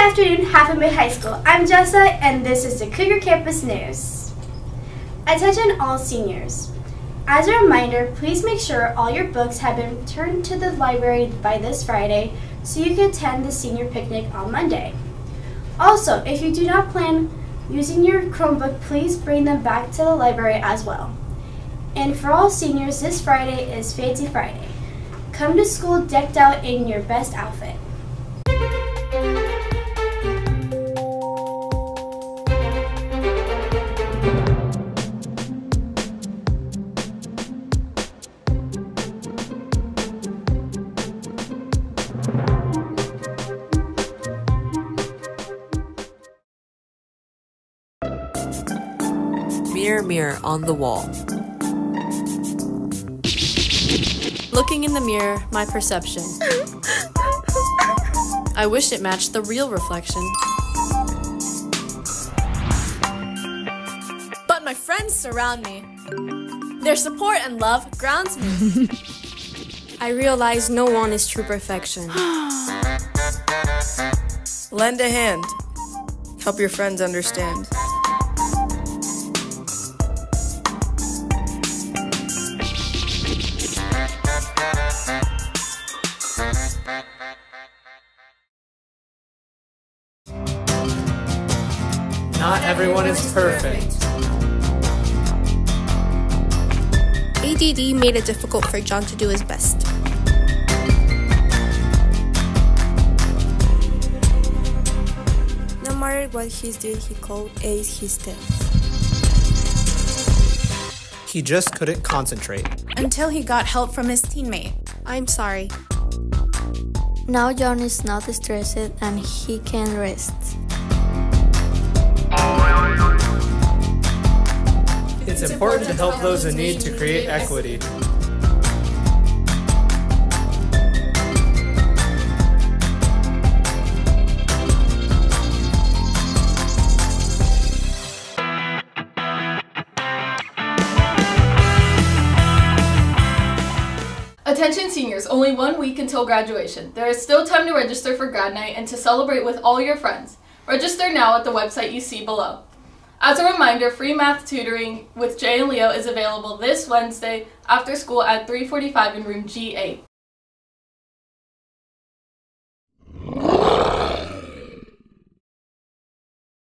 afternoon, Half Moon High School. I'm Jessa, and this is the Cougar Campus News. Attention all seniors. As a reminder, please make sure all your books have been returned to the library by this Friday so you can attend the senior picnic on Monday. Also, if you do not plan using your Chromebook, please bring them back to the library as well. And for all seniors, this Friday is Fancy Friday. Come to school decked out in your best outfit. Mirror, mirror on the wall. Looking in the mirror, my perception. I wish it matched the real reflection. But my friends surround me. Their support and love grounds me. I realize no one is true perfection. Lend a hand. Help your friends understand. Not everyone is perfect. ADD made it difficult for John to do his best. No matter what he did, he called ace his death. He just couldn't concentrate. until he got help from his teammate. I'm sorry. Now John is not stressed and he can rest. Important to help those in need to create equity. Attention seniors, only one week until graduation. There is still time to register for grad night and to celebrate with all your friends. Register now at the website you see below. As a reminder, free math tutoring with Jay and Leo is available this Wednesday after school at 3:45 in room G8.